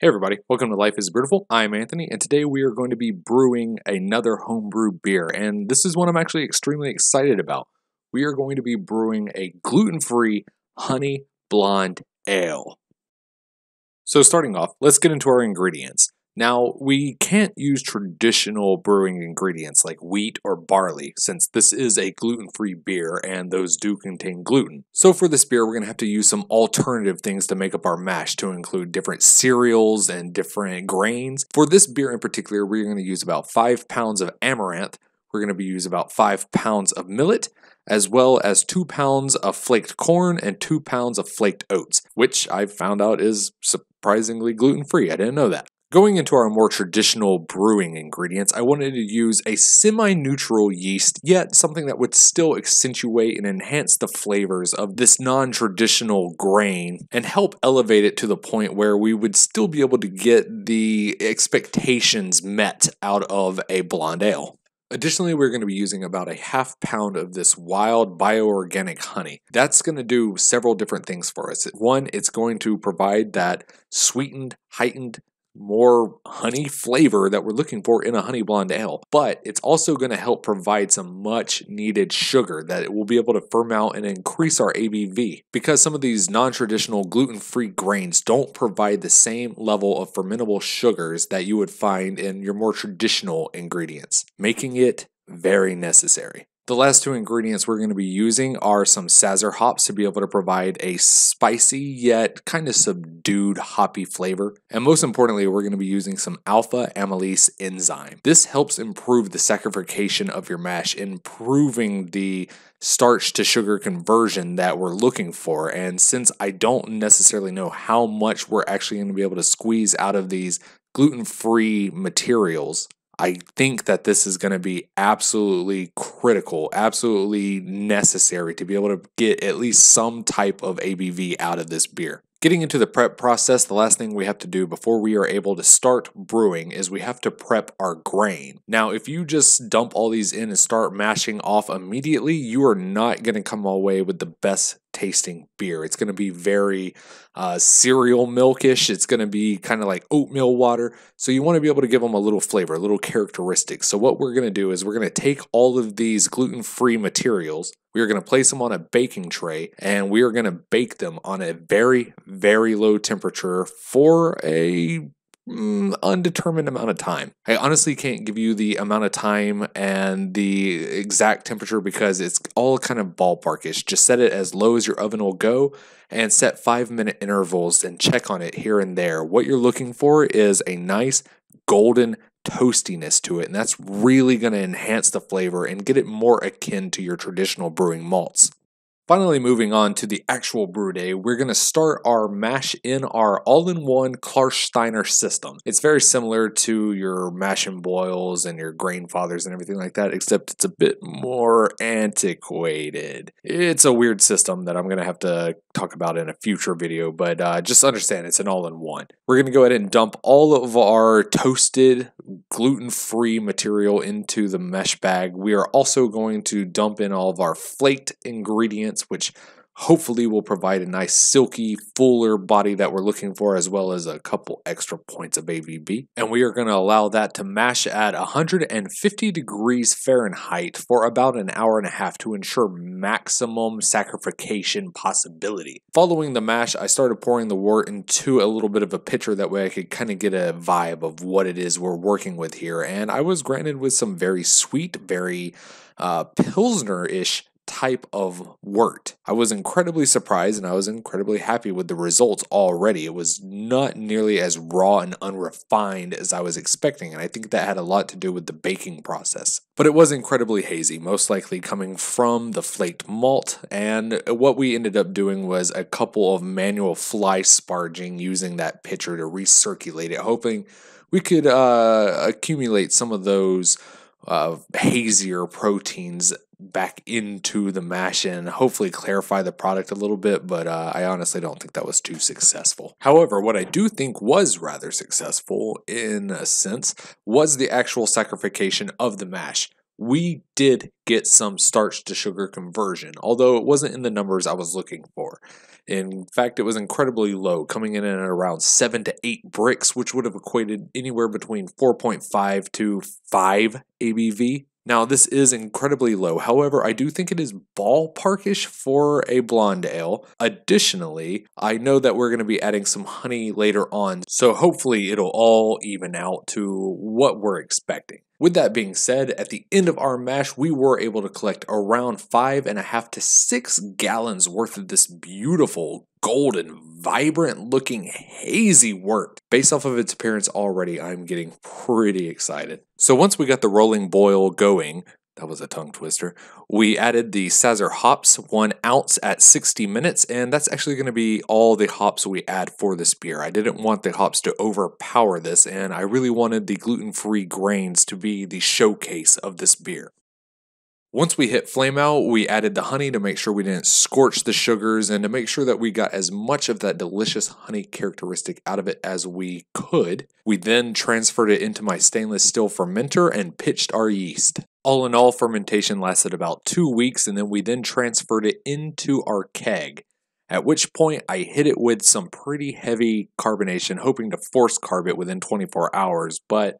Hey everybody, welcome to Life is Brewtiful. I'm Anthony, and today we are going to be brewing another homebrew beer, and this is one I'm actually extremely excited about. We are going to be brewing a gluten-free honey blonde ale. So starting off, let's get into our ingredients. Now, we can't use traditional brewing ingredients like wheat or barley, since this is a gluten free beer and those do contain gluten. So, for this beer, we're going to have to use some alternative things to make up our mash to include different cereals and different grains. For this beer in particular, we're going to use about five pounds of amaranth. We're going to be use about five pounds of millet, as well as two pounds of flaked corn and two pounds of flaked oats, which I found out is surprisingly gluten free. I didn't know that. Going into our more traditional brewing ingredients, I wanted to use a semi-neutral yeast, yet something that would still accentuate and enhance the flavors of this non-traditional grain and help elevate it to the point where we would still be able to get the expectations met out of a blonde ale. Additionally, we're going to be using about a half pound of this wild bioorganic honey. That's going to do several different things for us. One, it's going to provide that sweetened, heightened more honey flavor that we're looking for in a honey blonde ale, but it's also going to help provide some much needed sugar that it will be able to firm out and increase our ABV. Because some of these non traditional gluten free grains don't provide the same level of fermentable sugars that you would find in your more traditional ingredients, making it very necessary. The last two ingredients we're going to be using are some Sazerac hops to be able to provide a spicy yet kind of subdued hoppy flavor. And most importantly, we're going to be using some alpha amylase enzyme. This helps improve the saccharification of your mash, improving the starch to sugar conversion that we're looking for. And since I don't necessarily know how much we're actually going to be able to squeeze out of these gluten free materials, I think that this is going to be absolutely critical, absolutely necessary to be able to get at least some type of ABV out of this beer. Getting into the prep process, the last thing we have to do before we are able to start brewing is we have to prep our grain. Now, if you just dump all these in and start mashing off immediately, you are not going to come away with the best tasting beer. It's going to be very uh, cereal milkish. It's going to be kind of like oatmeal water. So you want to be able to give them a little flavor, a little characteristic. So what we're going to do is we're going to take all of these gluten-free materials. We are going to place them on a baking tray and we are going to bake them on a very, very low temperature for a Mm, undetermined amount of time. I honestly can't give you the amount of time and the exact temperature because it's all kind of ballparkish. Just set it as low as your oven will go and set five minute intervals and check on it here and there. What you're looking for is a nice golden toastiness to it, and that's really going to enhance the flavor and get it more akin to your traditional brewing malts. Finally, moving on to the actual brew day, we're going to start our mash in our all-in-one Klarsteiner system. It's very similar to your mash and boils and your Grainfathers and everything like that, except it's a bit more antiquated. It's a weird system that I'm going to have to talk about in a future video, but uh, just understand it's an all-in-one. We're going to go ahead and dump all of our toasted gluten-free material into the mesh bag. We are also going to dump in all of our flaked ingredients which hopefully will provide a nice silky, fuller body that we're looking for, as well as a couple extra points of ABV. And we are going to allow that to mash at 150 degrees Fahrenheit for about an hour and a half to ensure maximum saccharification possibility. Following the mash, I started pouring the wort into a little bit of a pitcher that way I could kind of get a vibe of what it is we're working with here. And I was granted with some very sweet, very uh, Pilsner ish type of wort. I was incredibly surprised and I was incredibly happy with the results already. It was not nearly as raw and unrefined as I was expecting, and I think that had a lot to do with the baking process. But it was incredibly hazy, most likely coming from the flaked malt, and what we ended up doing was a couple of manual fly sparging using that pitcher to recirculate it, hoping we could uh, accumulate some of those uh, hazier proteins back into the mash and hopefully clarify the product a little bit, but uh, I honestly don't think that was too successful. However, what I do think was rather successful in a sense was the actual saccharification of the mash. we did get some starch to sugar conversion, although it wasn't in the numbers I was looking for. In fact, it was incredibly low, coming in at around 7 to 8 Brix, which would have equated anywhere between 4.5 to 5 ABV. Now, this is incredibly low. However, I do think it is ballparkish for a blonde ale. Additionally, I know that we're going to be adding some honey later on, so hopefully it'll all even out to what we're expecting. With that being said, at the end of our mash, we were able to collect around five and a half to six gallons worth of this beautiful, golden, vibrant looking, hazy wort. Based off of its appearance already, I'm getting pretty excited. So once we got the rolling boil going, that was a tongue twister. We added the Sazer hops, one ounce at 60 minutes, and that's actually going to be all the hops we add for this beer. I didn't want the hops to overpower this, and I really wanted the gluten free grains to be the showcase of this beer. Once we hit flame out, we added the honey to make sure we didn't scorch the sugars and to make sure that we got as much of that delicious honey characteristic out of it as we could. We then transferred it into my stainless steel fermenter and pitched our yeast. All in all, fermentation lasted about two weeks and then we then transferred it into our keg. At which point I hit it with some pretty heavy carbonation, hoping to force carb it within 24 hours, but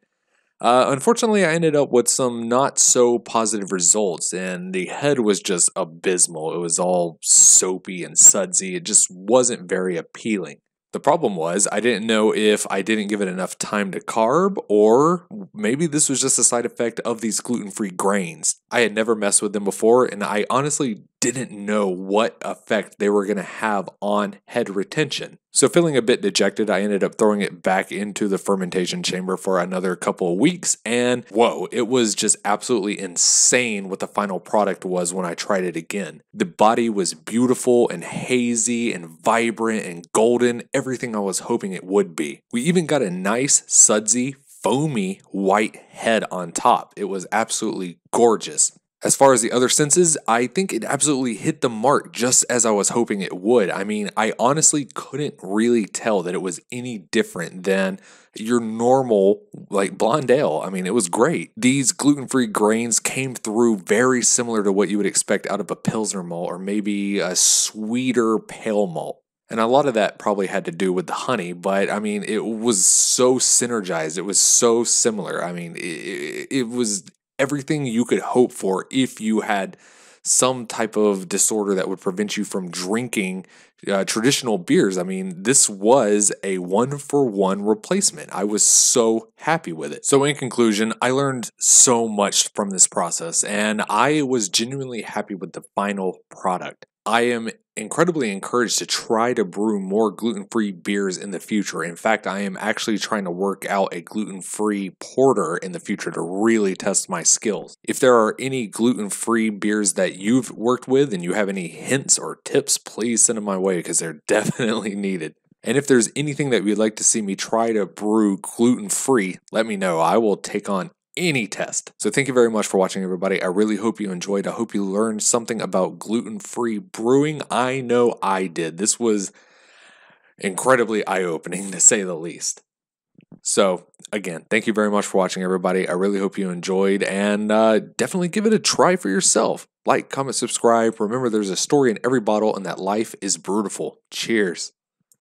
uh, unfortunately, I ended up with some not so positive results, and the head was just abysmal. It was all soapy and sudsy. It just wasn't very appealing. The problem was, I didn't know if I didn't give it enough time to carb, or maybe this was just a side effect of these gluten free grains. I had never messed with them before, and I honestly didn't know what effect they were going to have on head retention. So, feeling a bit dejected, I ended up throwing it back into the fermentation chamber for another couple of weeks. And whoa, it was just absolutely insane what the final product was when I tried it again. The body was beautiful and hazy and vibrant and golden, everything I was hoping it would be. We even got a nice, sudsy, foamy white head on top. It was absolutely gorgeous. As far as the other senses, I think it absolutely hit the mark just as I was hoping it would. I mean, I honestly couldn't really tell that it was any different than your normal like blonde ale. I mean, it was great. These gluten-free grains came through very similar to what you would expect out of a pilsner malt or maybe a sweeter pale malt. And a lot of that probably had to do with the honey, but I mean, it was so synergized. It was so similar. I mean, it, it was everything you could hope for if you had some type of disorder that would prevent you from drinking uh, traditional beers. I mean, this was a one for one replacement. I was so happy with it. So, in conclusion, I learned so much from this process and I was genuinely happy with the final product. I am incredibly encouraged to try to brew more gluten free beers in the future. In fact, I am actually trying to work out a gluten free porter in the future to really test my skills. If there are any gluten free beers that you've worked with and you have any hints or tips, please send them my way because they're definitely needed. And if there's anything that you'd like to see me try to brew gluten free, let me know. I will take on any test. So thank you very much for watching, everybody. I really hope you enjoyed. I hope you learned something about gluten free brewing. I know I did. This was incredibly eye opening, to say the least. So, again, thank you very much for watching, everybody. I really hope you enjoyed and uh, definitely give it a try for yourself. Like, comment, subscribe. Remember, there's a story in every bottle, and that life is beautiful. Cheers.